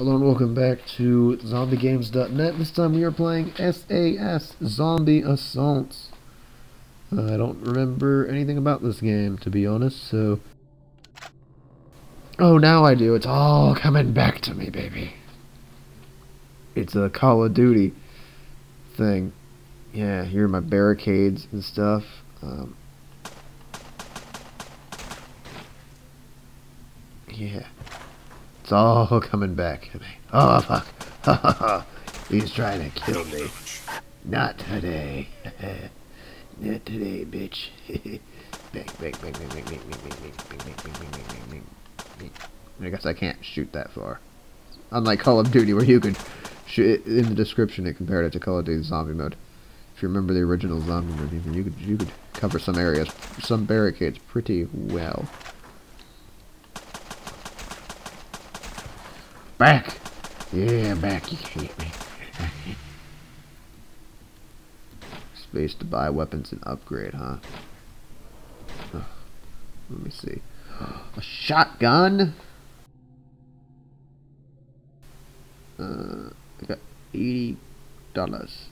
Hello and welcome back to ZombieGames.net. This time we are playing SAS Zombie Assaults. I don't remember anything about this game, to be honest, so... Oh, now I do. It's all coming back to me, baby. It's a Call of Duty thing. Yeah, here are my barricades and stuff. Um, yeah. It's all coming back to me. Oh, fuck. He's trying to kill me. Not today. Not today, bitch. bang, bang, bang, bang, bang, bang, bang, bang, bang, bang, bang, bang, bang, bang, bang. I guess I can't shoot that far. Unlike Call of Duty, where you could shoot in the description, it compared it to Call of Duty Zombie Mode. If you remember the original Zombie Mode, even you could you could cover some areas, some barricades pretty well. Back! Yeah, back. You hit me. Space to buy weapons and upgrade, huh? Let me see. A shotgun? Uh, I got eighty dollars.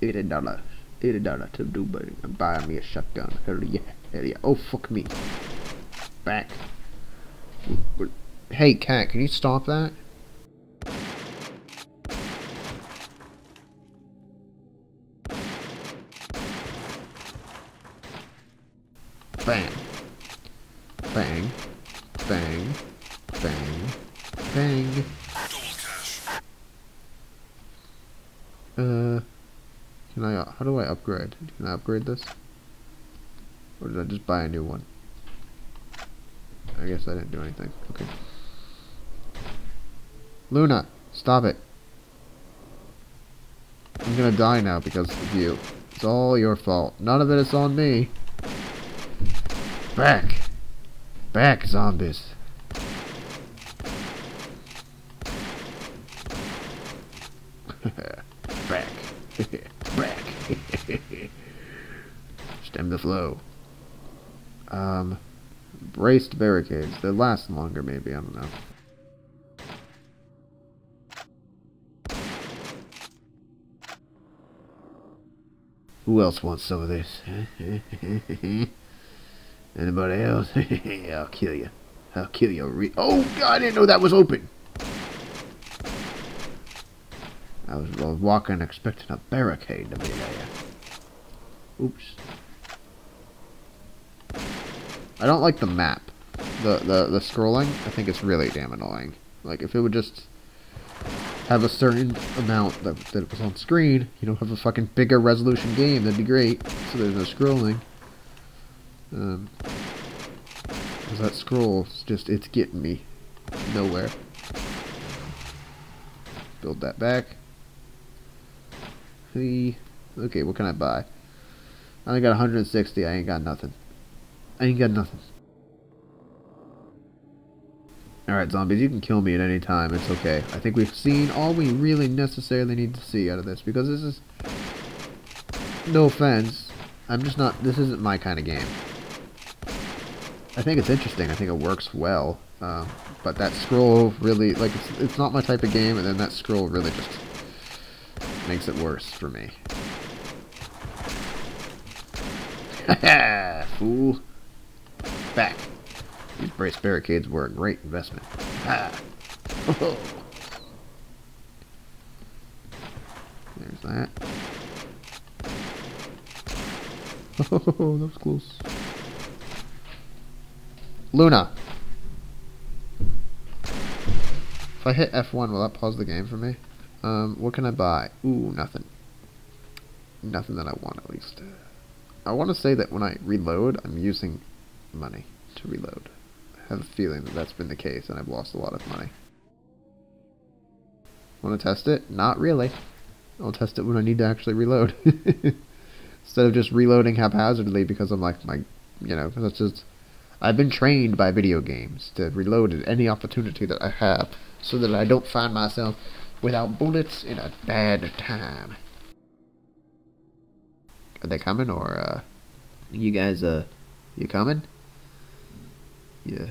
Eighty dollars. Eighty dollars to do but and buy me a shotgun. Hell yeah. Hell yeah. Oh fuck me. Back. Hey, cat, can you stop that? Bang. Bang. Bang. Bang. Bang. Uh, can I, how do I upgrade? Can I upgrade this? Or did I just buy a new one? I guess I didn't do anything. Okay. Luna, stop it. I'm gonna die now because of you. It's all your fault. None of it is on me. Back. Back, zombies. Back. Back. Stem the flow. Um, braced barricades. They last longer, maybe. I don't know. Who else wants some of this? Anybody else? I'll kill you. I'll kill you. Oh, God, I didn't know that was open. I was, I was walking expecting a barricade to be there. Oops. I don't like the map. The, the, the scrolling, I think it's really damn annoying. Like, if it would just have a certain amount that, that was on screen, you don't have a fucking bigger resolution game, that'd be great. So there's no scrolling. Um, cause that scroll, scroll's just, it's getting me nowhere. Build that back. Hey, okay, what can I buy? I only got 160, I ain't got nothing. I ain't got nothing. Alright, zombies, you can kill me at any time. It's okay. I think we've seen all we really necessarily need to see out of this. Because this is... No offense. I'm just not... This isn't my kind of game. I think it's interesting. I think it works well. Um, but that scroll really... Like, it's, it's not my type of game. And then that scroll really just... Makes it worse for me. Fool. Back. These brace barricades were a great investment. There's that. Oh, that was close. Luna! If I hit F1, will that pause the game for me? Um, what can I buy? Ooh, nothing. Nothing that I want, at least. I want to say that when I reload, I'm using money to reload have a feeling that that's been the case and I've lost a lot of money. Want to test it? Not really. I'll test it when I need to actually reload. Instead of just reloading haphazardly because I'm like, my, you know, that's just... I've been trained by video games to reload at any opportunity that I have so that I don't find myself without bullets in a bad time. Are they coming or, uh, you guys, uh, you coming? Yeah.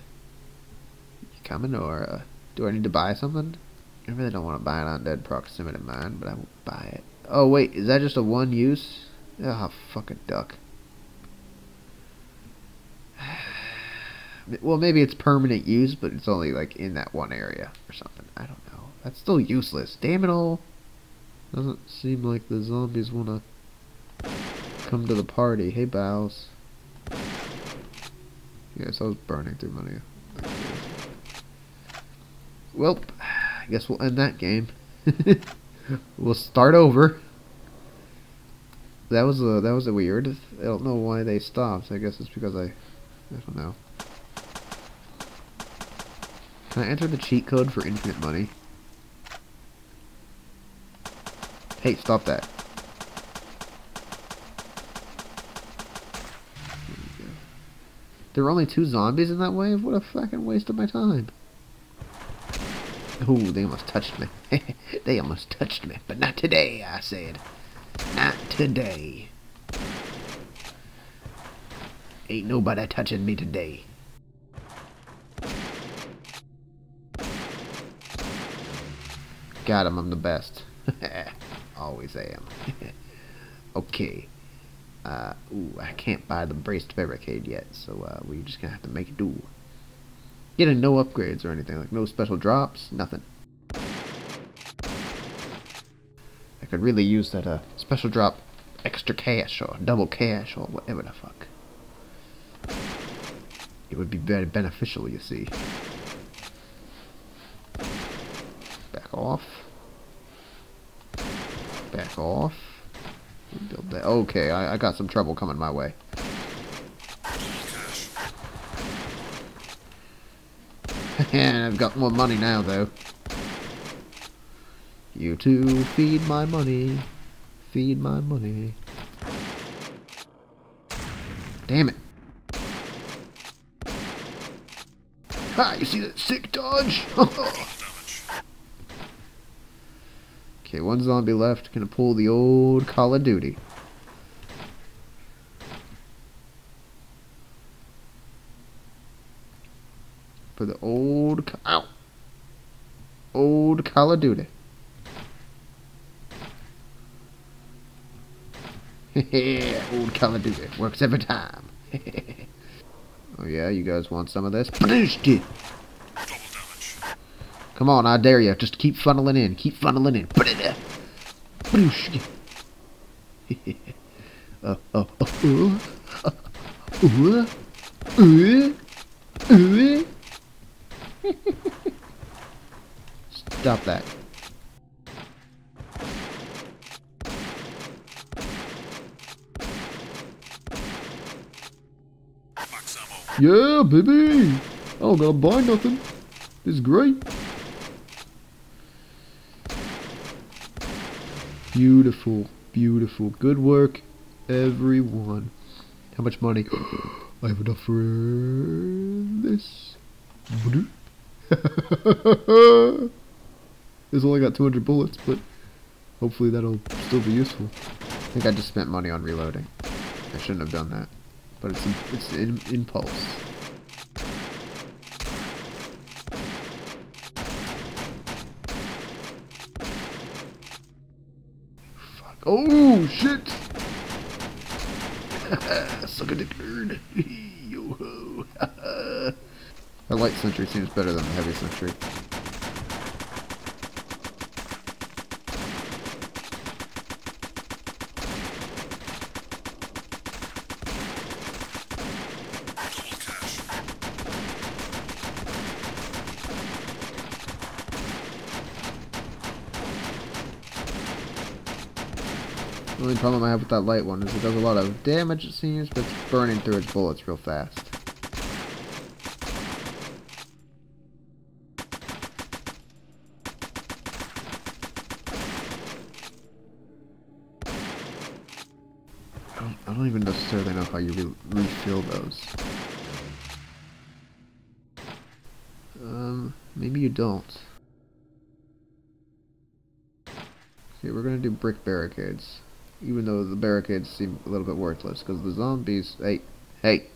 You coming or uh, Do I need to buy something? I really don't want to buy an undead proximity mine, but I will buy it. Oh wait, is that just a one use? Ah, oh, fucking duck. Well, maybe it's permanent use, but it's only like in that one area or something. I don't know. That's still useless. Damn it all. Doesn't seem like the zombies want to come to the party. Hey, Bows. Yes, I was burning through money. Well, I guess we'll end that game. we'll start over. That was a that was a weird. I don't know why they stopped. I guess it's because I I don't know. Can I enter the cheat code for infinite money? Hey, stop that. There were only two zombies in that wave? What a fucking waste of my time. Ooh, they almost touched me. they almost touched me. But not today, I said. Not today. Ain't nobody touching me today. Got him, I'm the best. Always am. okay. Uh, ooh, I can't buy the braced barricade yet, so uh, we're just gonna have to make it do. Getting no upgrades or anything, like no special drops, nothing. I could really use that uh, special drop extra cash or double cash or whatever the fuck. It would be very beneficial, you see. Back off. Back off. Okay, I, I got some trouble coming my way. and I've got more money now, though. You two feed my money. Feed my money. Damn it. Ha! You see that sick dodge? okay, one zombie left. Gonna pull the old Call of Duty. For the old... Ow! Old Call of Duty. old Call of Duty. Works every time. Oh yeah, you guys want some of this? Come on, I dare you. Just keep funneling in. Keep funneling in. Put it there. uh, uh, uh, uh, uh, uh, Stop that. Yeah, baby! I don't gotta buy nothing. It's great. Beautiful, beautiful. Good work, everyone. How much money? I have enough for this. it's only got 200 bullets, but hopefully that'll still be useful. I think I just spent money on reloading. I shouldn't have done that but it's it's in impulse. Oh shit! Suck a dick nerd. Yo ho. the light sentry seems better than the heavy sentry. The only problem I have with that light one is it does a lot of damage it seems, but it's burning through its bullets real fast. I don't, even necessarily know how you re refill those. Um, maybe you don't. Okay, we're gonna do brick barricades even though the barricades seem a little bit worthless, because the zombies, hey, hey.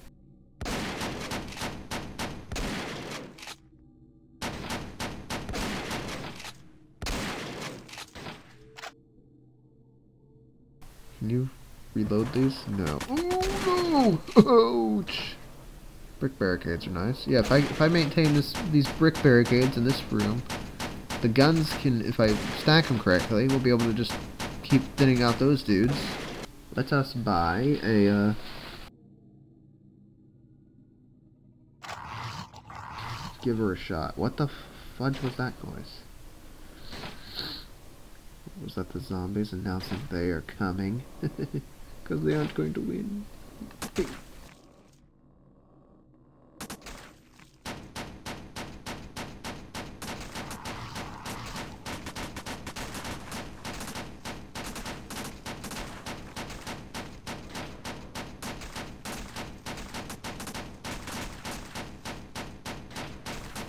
Can you reload these? No. Oh no! Ouch! Brick barricades are nice. Yeah, if I if I maintain this these brick barricades in this room, the guns can, if I stack them correctly, we'll be able to just keep thinning out those dudes. Let us buy a. Uh, give her a shot. What the fudge was that noise? Was that the zombies announcing they are coming? Because they aren't going to win.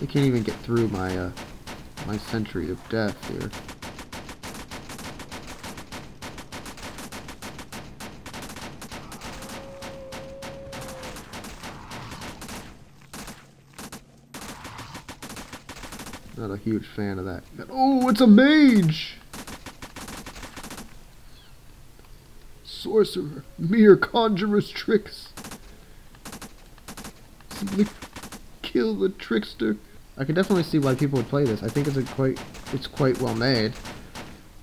They can't even get through my uh, my sentry of death here. Not a huge fan of that. Oh, it's a mage! Sorcerer, mere conjurer's tricks. Simply kill the trickster. I can definitely see why people would play this. I think it's a quite it's quite well made.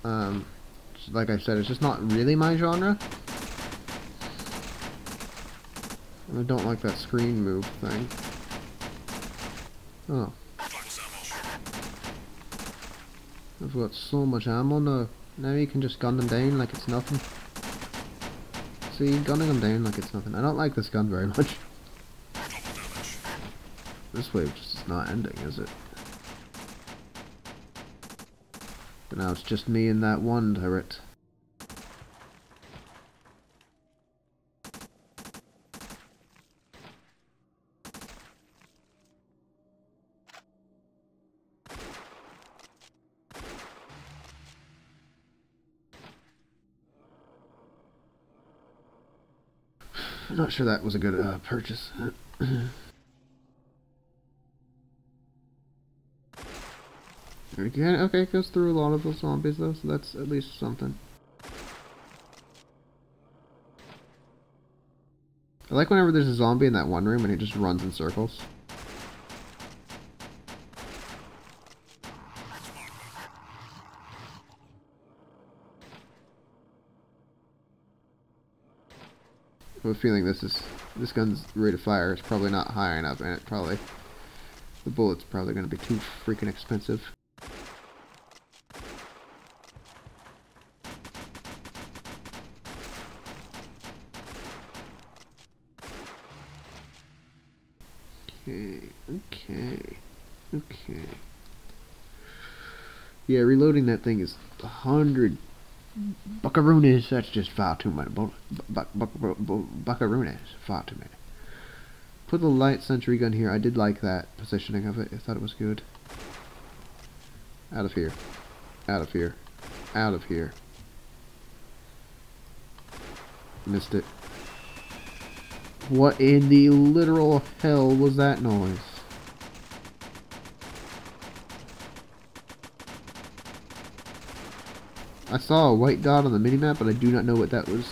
Um, like I said, it's just not really my genre. I don't like that screen move thing. Oh. I've got so much ammo now. Now you can just gun them down like it's nothing. See, gunning them down like it's nothing. I don't like this gun very much. This wave just not ending, is it? But now it's just me and that one turret. Not sure that was a good uh, purchase. Again, okay, it goes through a lot of the zombies though, so that's at least something. I like whenever there's a zombie in that one room and he just runs in circles. I have a feeling this is this gun's rate of fire is probably not high enough and it probably the bullet's probably gonna be too freaking expensive. Okay, okay, okay. Yeah, reloading that thing is a hundred buckaroonies. That's just far too many. Bu buck, buck, buckaroonies, far too many. Put the light sentry gun here. I did like that positioning of it. I thought it was good. Out of here. Out of here. Out of here. Missed it. What in the literal hell was that noise? I saw a white dot on the minimap, but I do not know what that was.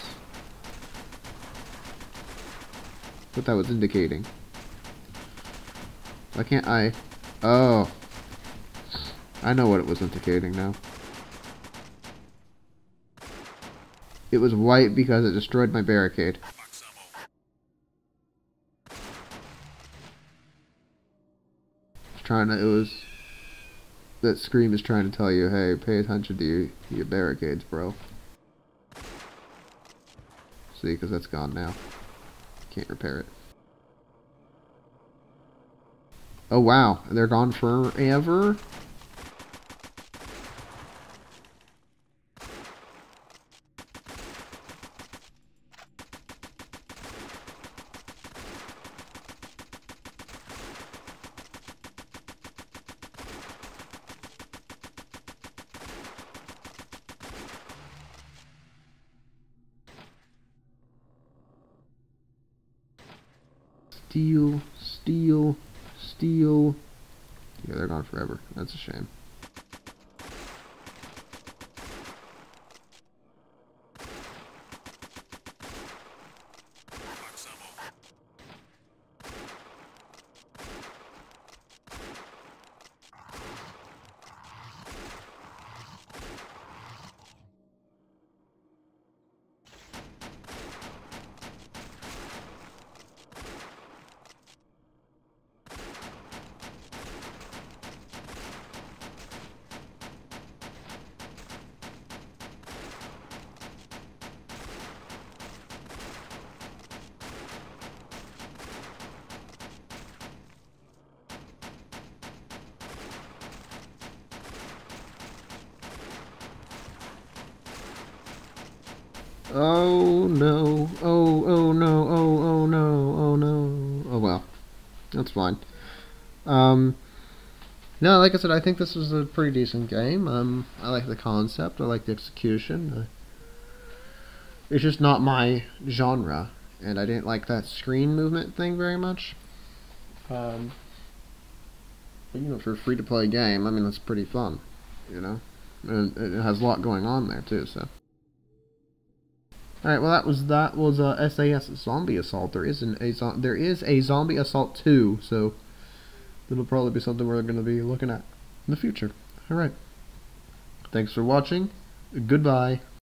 What that was indicating. Why can't I? Oh. I know what it was indicating now. It was white because it destroyed my barricade. Trying to, it was, that scream is trying to tell you, hey, pay attention to your, your barricades, bro. See, because that's gone now. Can't repair it. Oh wow, they're gone forever? Steel, steel, steel. Yeah, they're gone forever. That's a shame. Oh no. Oh, oh no. Oh, oh no. Oh no. Oh well. That's fine. Um, no, like I said, I think this was a pretty decent game. Um, I like the concept. I like the execution. Uh, it's just not my genre, and I didn't like that screen movement thing very much. Um, but, you know, for a free-to-play game, I mean, that's pretty fun, you know? And it has a lot going on there, too, so... Alright, well that was that was uh, SAS Zombie Assault. There is an a there is a Zombie Assault 2, so that'll probably be something we're going to be looking at in the future. Alright. Thanks for watching. Goodbye.